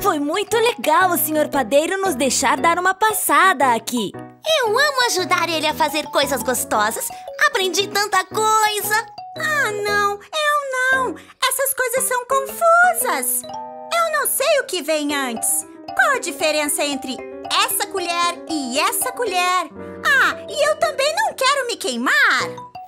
Foi muito legal o senhor padeiro nos deixar dar uma passada aqui. Eu amo ajudar ele a fazer coisas gostosas. Aprendi tanta coisa. Ah, não, eu não. Essas coisas são confusas. Eu não sei o que vem antes. Qual a diferença entre essa colher e essa colher? Ah, e eu também não quero me queimar.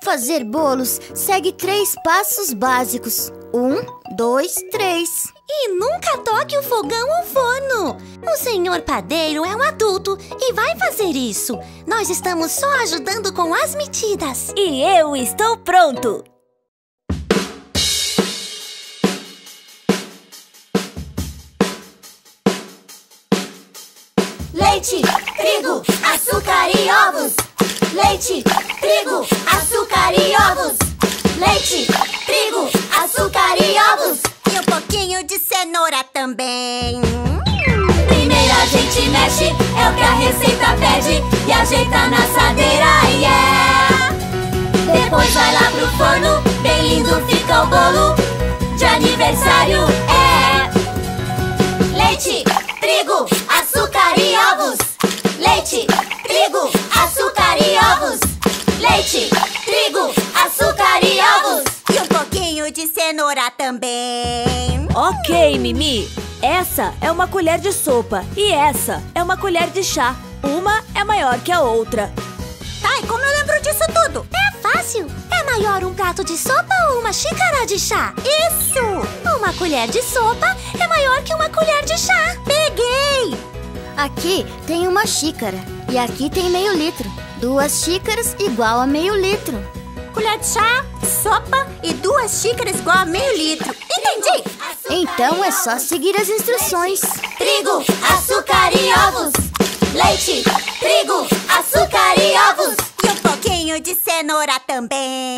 Fazer bolos segue três passos básicos. Um, dois, três. E nunca toque o fogão ou forno. O senhor padeiro é um adulto e vai fazer isso. Nós estamos só ajudando com as medidas. E eu estou pronto! Leite, trigo, açúcar e ovos. Leite, trigo, açúcar e ovos. Leite, também. Primeiro a gente mexe, é o que a receita pede. E ajeita na assadeira, yeah! Depois vai lá pro forno, bem lindo fica o bolo de aniversário, é! Leite, trigo, açúcar e ovos. Leite, trigo, açúcar pouquinho de cenoura também. Ok, Mimi. Essa é uma colher de sopa e essa é uma colher de chá. Uma é maior que a outra. Tá, e como eu lembro disso tudo? É fácil. É maior um prato de sopa ou uma xícara de chá? Isso! Uma colher de sopa é maior que uma colher de chá. Peguei! Aqui tem uma xícara e aqui tem meio litro. Duas xícaras igual a meio litro. Colher de chá, sopa e duas xícaras igual a meio litro. Entendi! Então é só seguir as instruções. Trigo, açúcar e ovos. Leite, trigo, açúcar e ovos. E um pouquinho de cenoura também.